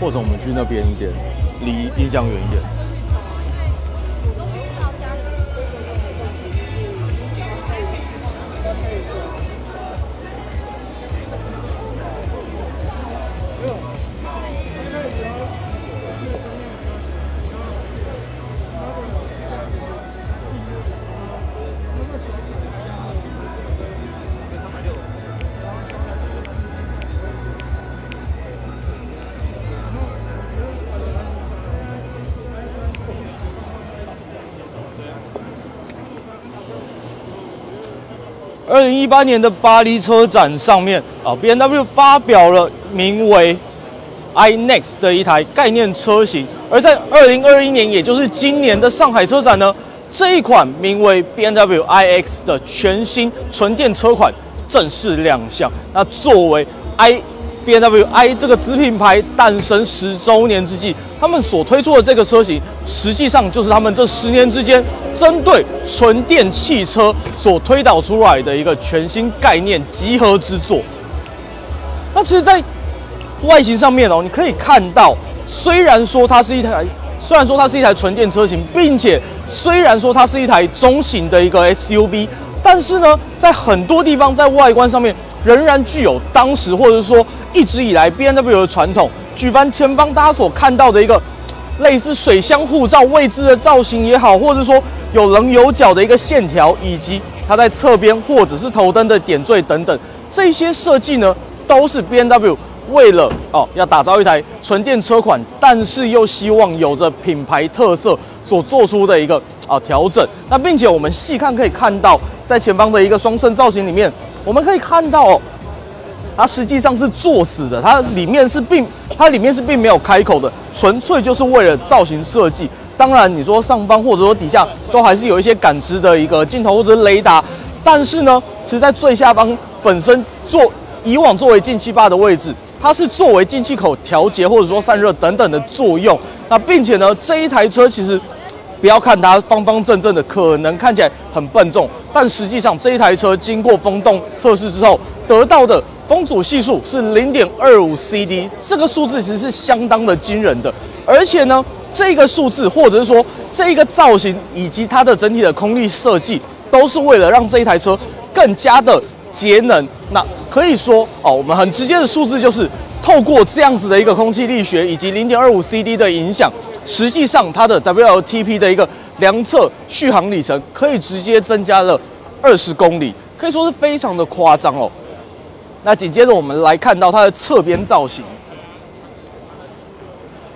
或者我们去那边一点，离丽江远一点。二零一八年的巴黎车展上面啊，B N W 发表了名为 i Next 的一台概念车型，而在二零二一年，也就是今年的上海车展呢，这一款名为 B N W i X 的全新纯电车款正式亮相。那作为 i B W I 这个子品牌诞生十周年之际，他们所推出的这个车型，实际上就是他们这十年之间针对纯电汽车所推导出来的一个全新概念集合之作。那其实，在外形上面哦，你可以看到，虽然说它是一台，虽然说它是一台纯电车型，并且虽然说它是一台中型的一个 SUV，但是呢，在很多地方在外观上面仍然具有当时或者说一直以来 BMW 的传统。举凡前方大家所看到的一个类似水箱护罩位置的造型也好，或者说有棱有角的一个线条，以及它在侧边或者是头灯的点缀等等，这些设计呢，都是 BMW 为了哦要打造一台纯电车款，但是又希望有着品牌特色所做出的一个啊调整。那并且我们细看可以看到，在前方的一个双肾造型里面，我们可以看到哦。它实际上是作死的，它里面是并它里面是并没有开口的，纯粹就是为了造型设计。当然，你说上方或者说底下都还是有一些感知的一个镜头或者雷达，但是呢，其实在最下方本身做以往作为进气坝的位置，它是作为进气口调节或者说散热等等的作用。那并且呢，这一台车其实不要看它方方正正的，可能看起来很笨重，但实际上这一台车经过风洞测试之后得到的。风阻系数是零点二五 CD，这个数字其实是相当的惊人的。而且呢，这个数字或者是说这一个造型以及它的整体的空力设计，都是为了让这一台车更加的节能。那可以说哦，我们很直接的数字就是，透过这样子的一个空气力学以及零点二五 CD 的影响，实际上它的 WLTP 的一个量测续航里程可以直接增加了二十公里，可以说是非常的夸张哦。那紧接着我们来看到它的侧边造型，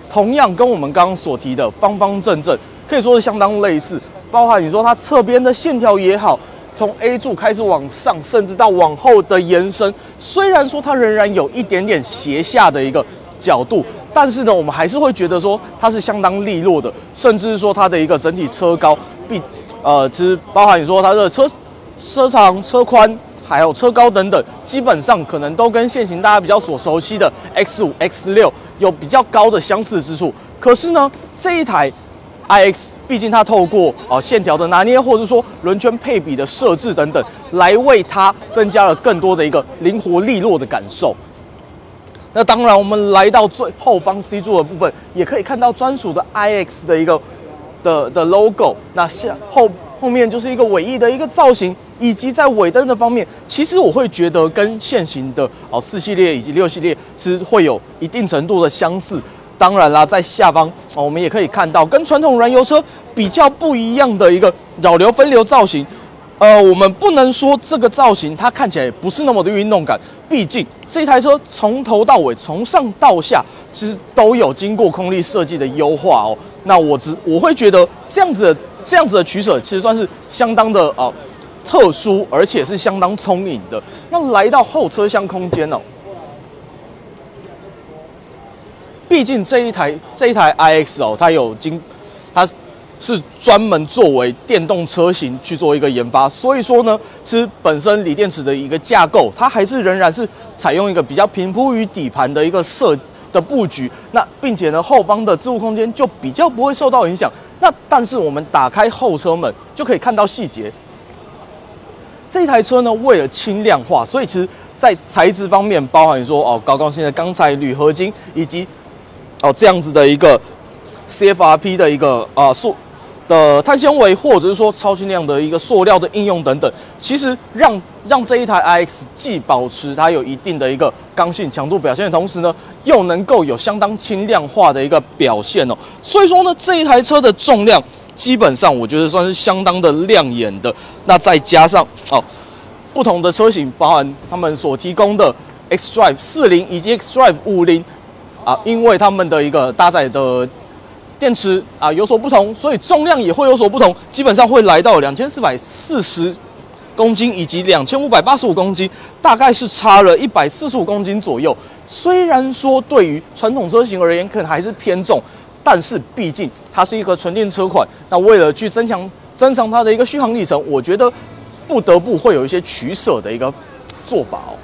同样跟我们刚刚所提的方方正正，可以说是相当类似。包含你说它侧边的线条也好，从 A 柱开始往上，甚至到往后的延伸，虽然说它仍然有一点点斜下的一个角度，但是呢，我们还是会觉得说它是相当利落的，甚至是说它的一个整体车高，比呃，其实包含你说它的车车长、车宽。还有车高等等，基本上可能都跟现行大家比较所熟悉的 X 五、X 六有比较高的相似之处。可是呢，这一台 iX，毕竟它透过啊线条的拿捏，或者说轮圈配比的设置等等，来为它增加了更多的一个灵活利落的感受。那当然，我们来到最后方 C 柱的部分，也可以看到专属的 iX 的一个的的 logo。那下后。后面就是一个尾翼的一个造型，以及在尾灯的方面，其实我会觉得跟现行的哦四系列以及六系列是会有一定程度的相似。当然啦，在下方哦，我们也可以看到跟传统燃油车比较不一样的一个扰流分流造型。呃，我们不能说这个造型它看起来不是那么的运动感，毕竟这台车从头到尾从上到下其实都有经过空力设计的优化哦。那我只我会觉得这样子。这样子的取舍其实算是相当的啊特殊，而且是相当聪颖的。那来到后车厢空间哦，毕竟这一台这一台 iX 哦，它有经它是专门作为电动车型去做一个研发，所以说呢，其实本身锂电池的一个架构，它还是仍然是采用一个比较平铺于底盘的一个设的布局。那并且呢，后方的置物空间就比较不会受到影响。那但是我们打开后车门就可以看到细节。这台车呢，为了轻量化，所以其实在材质方面，包含说哦高刚性的钢材、铝合金，以及哦这样子的一个 CFRP 的一个啊塑的碳纤维，或者是说超轻量的一个塑料的应用等等，其实让让这一台 iX 既保持它有一定的一个刚性强度表现的同时呢，又能够有相当轻量化的一个表现哦。所以说呢，这一台车的重量基本上我觉得算是相当的亮眼的。那再加上哦，不同的车型，包含他们所提供的 xDrive 四零以及 xDrive 五零啊，因为他们的一个搭载的。电池啊有所不同，所以重量也会有所不同，基本上会来到两千四百四十公斤以及两千五百八十五公斤，大概是差了一百四十五公斤左右。虽然说对于传统车型而言可能还是偏重，但是毕竟它是一个纯电车款，那为了去增强增长它的一个续航里程，我觉得不得不会有一些取舍的一个做法哦。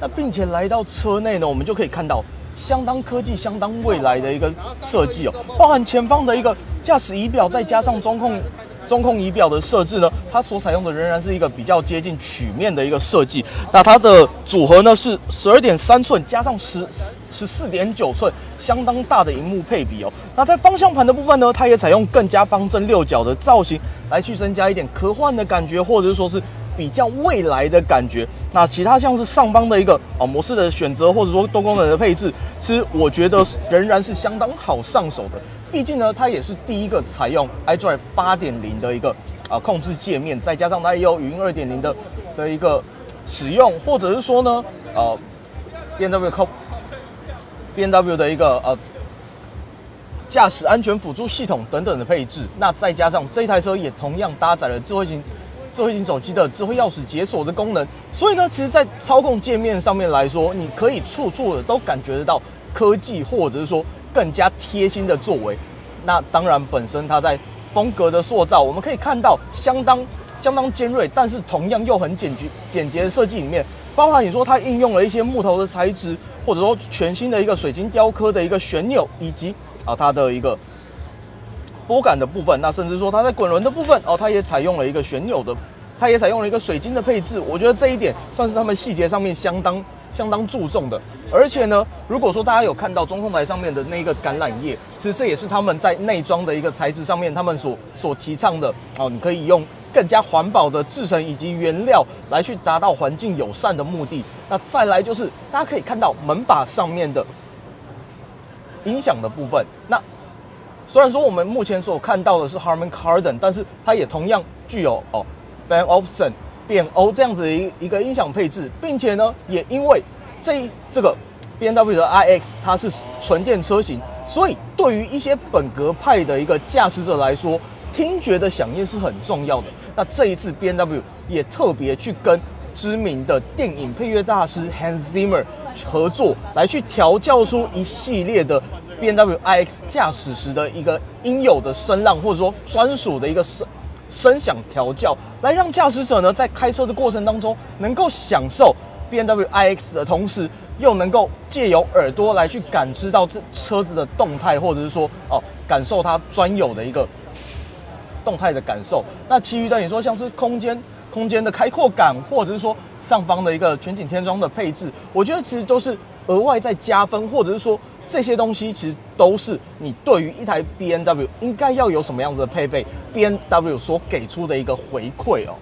那并且来到车内呢，我们就可以看到相当科技、相当未来的一个设计哦，包含前方的一个驾驶仪表，再加上中控中控仪表的设置呢，它所采用的仍然是一个比较接近曲面的一个设计。那它的组合呢是十二点三寸加上十十四点九寸，相当大的荧幕配比哦。那在方向盘的部分呢，它也采用更加方正六角的造型，来去增加一点科幻的感觉，或者是说是。比较未来的感觉，那其他像是上方的一个啊模式的选择，或者说多功能的配置，其实我觉得仍然是相当好上手的。毕竟呢，它也是第一个采用 iDrive 八点零的一个啊控制界面，再加上它也有语音二点零的的一个使用，或者是说呢，呃，B N W 靠 B N W 的一个呃驾驶安全辅助系统等等的配置，那再加上这台车也同样搭载了智慧型。智慧型手机的智慧钥匙解锁的功能，所以呢，其实，在操控界面上面来说，你可以处处的都感觉得到科技，或者是说更加贴心的作为。那当然，本身它在风格的塑造，我们可以看到相当 相当尖锐，但是同样又很简洁简洁的设计里面，包含你说它应用了一些木头的材质，或者说全新的一个水晶雕刻的一个旋钮，以及啊它的一个。拨杆的部分，那甚至说它在滚轮的部分哦，它也采用了一个旋钮的，它也采用了一个水晶的配置。我觉得这一点算是他们细节上面相当相当注重的。而且呢，如果说大家有看到中控台上面的那个橄榄叶，其实这也是他们在内装的一个材质上面，他们所所提倡的哦，你可以用更加环保的制成以及原料来去达到环境友善的目的。那再来就是大家可以看到门把上面的音响的部分，那。虽然说我们目前所看到的是 Harman Kardon，但是它也同样具有哦 b a n Olufsen 扁 O 这样子的一一个音响配置，并且呢，也因为这这个 B M W 的 iX 它是纯电车型，所以对于一些本格派的一个驾驶者来说，听觉的响应是很重要的。那这一次 B M W 也特别去跟知名的电影配乐大师 Hans Zimmer 合作，来去调教出一系列的。B M W i X 驾驶时的一个应有的声浪，或者说专属的一个声声响调教，来让驾驶者呢在开车的过程当中能够享受 B M W i X 的同时，又能够借由耳朵来去感知到这车子的动态，或者是说哦感受它专有的一个动态的感受。那其余的你说像是空间空间的开阔感，或者是说上方的一个全景天窗的配置，我觉得其实都是额外在加分，或者是说。这些东西其实都是你对于一台 B N W 应该要有什么样子的配备，B N W 所给出的一个回馈哦。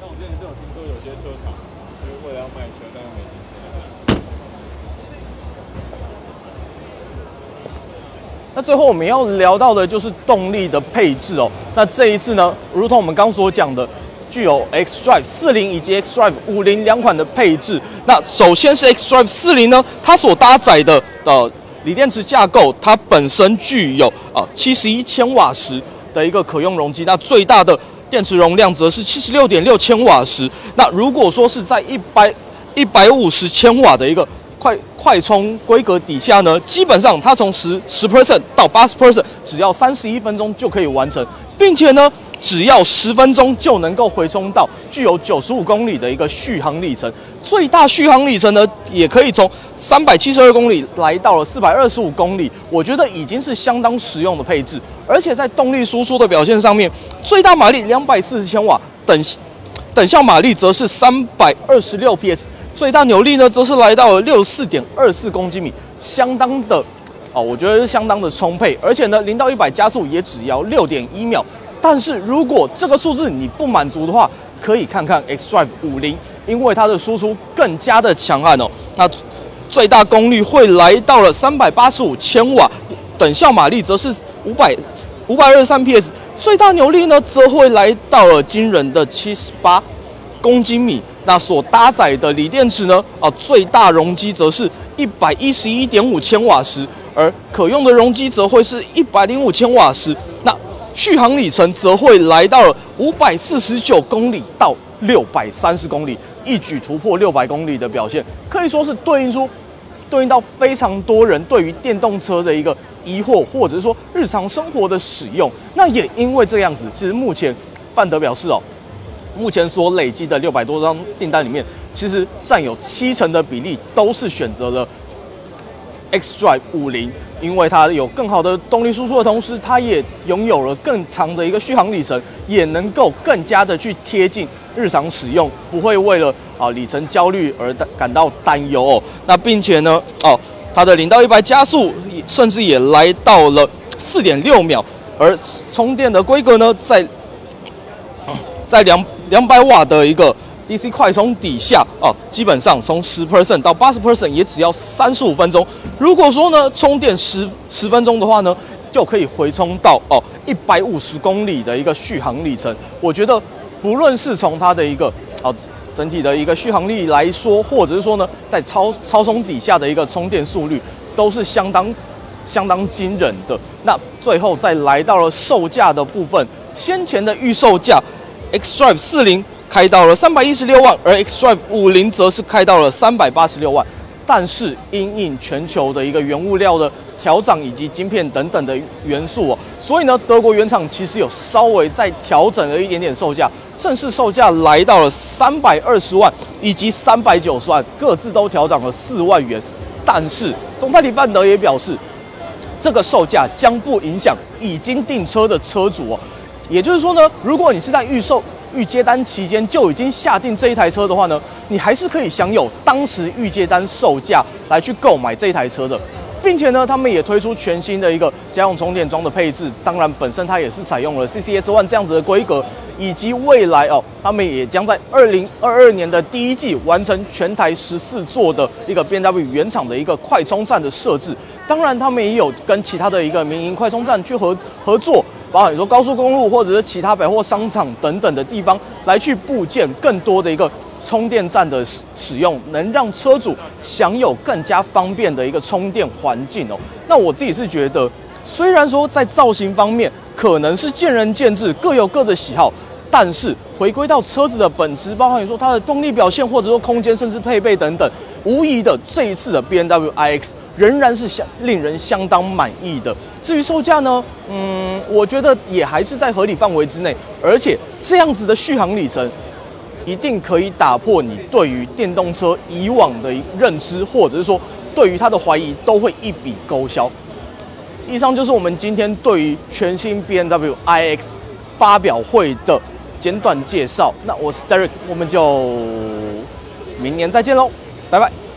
那我之前是有听说有些车厂就是为了要卖车，但又没钱。那最后我们要聊到的就是动力的配置哦。那这一次呢，如同我们刚所讲的。具有 xDrive 四零以及 xDrive 五零两款的配置。那首先是 xDrive 四零呢，它所搭载的的锂电池架构，它本身具有啊七十一千瓦时的一个可用容积。那最大的电池容量则是七十六点六千瓦时。那如果说是在一百一百五十千瓦的一个快快充规格底下呢，基本上它从十十 percent 到八十 percent，只要三十一分钟就可以完成，并且呢。只要十分钟就能够回充到具有九十五公里的一个续航里程，最大续航里程呢，也可以从三百七十二公里来到了四百二十五公里，我觉得已经是相当实用的配置。而且在动力输出的表现上面，最大马力两百四十千瓦，等等效马力则是三百二十六 PS，最大扭力呢则是来到了六四点二四公斤米，相当的哦，我觉得是相当的充沛。而且呢，零到一百加速也只要六点一秒。但是如果这个数字你不满足的话，可以看看 xDrive 五零，因为它的输出更加的强悍哦。那最大功率会来到了三百八十五千瓦。等效马力则是五百五百二十三 PS，最大扭力呢则会来到了惊人的七十八公斤米。那所搭载的锂电池呢，啊，最大容积则是一百一十一点五千瓦时，而可用的容积则会是一百零五千瓦时。那续航里程则会来到了五百四十九公里到六百三十公里，一举突破六百公里的表现，可以说是对应出对应到非常多人对于电动车的一个。疑惑，或者是说日常生活的使用，那也因为这样子，其实目前范德表示哦，目前所累积的六百多张订单里面，其实占有七成的比例都是选择了 xDrive 五零，因为它有更好的动力输出的同时，它也拥有了更长的一个续航里程，也能够更加的去贴近日常使用，不会为了啊里程焦虑而感到担忧哦。那并且呢，哦。它的零到一百加速甚至也来到了四点六秒，而充电的规格呢，在在两两百瓦的一个 DC 快充底下啊，基本上从十 percent 到八十 percent 也只要三十五分钟。如果说呢充电十十分钟的话呢，就可以回充到哦一百五十公里的一个续航里程。我觉得不论是从它的一个哦。整体的一个续航力来说，或者是说呢，在超超充底下的一个充电速率，都是相当相当惊人的。那最后再来到了售价的部分，先前的预售价，xDrive 四零开到了三百一十六万，而 xDrive 五零则是开到了三百八十六万。但是因应全球的一个原物料的调涨以及晶片等等的元素哦，所以呢，德国原厂其实有稍微再调整了一点点售价，正式售价来到了三百二十万以及三百九十万，各自都调涨了四万元。但是总代理范德也表示，这个售价将不影响已经订车的车主哦，也就是说呢，如果你是在预售。预接单期间就已经下定这一台车的话呢，你还是可以享有当时预接单售价来去购买这一台车的，并且呢，他们也推出全新的一个家用充电桩的配置。当然，本身它也是采用了 CCS One 这样子的规格，以及未来哦，他们也将在二零二二年的第一季完成全台十四座的一个 BMW 原厂的一个快充站的设置。当然，他们也有跟其他的一个民营快充站去合合作。包含你说高速公路或者是其他百货商场等等的地方，来去部件更多的一个充电站的使使用，能让车主享有更加方便的一个充电环境哦。那我自己是觉得，虽然说在造型方面可能是见仁见智，各有各的喜好。但是回归到车子的本质，包括你说它的动力表现，或者说空间，甚至配备等等，无疑的这一次的 B N W I X 仍然是相令人相当满意的。至于售价呢，嗯，我觉得也还是在合理范围之内，而且这样子的续航里程，一定可以打破你对于电动车以往的认知，或者是说对于它的怀疑，都会一笔勾销。以上就是我们今天对于全新 B N W I X 发表会的。简短介绍，那我是 Derek，我们就明年再见喽，バイバイ。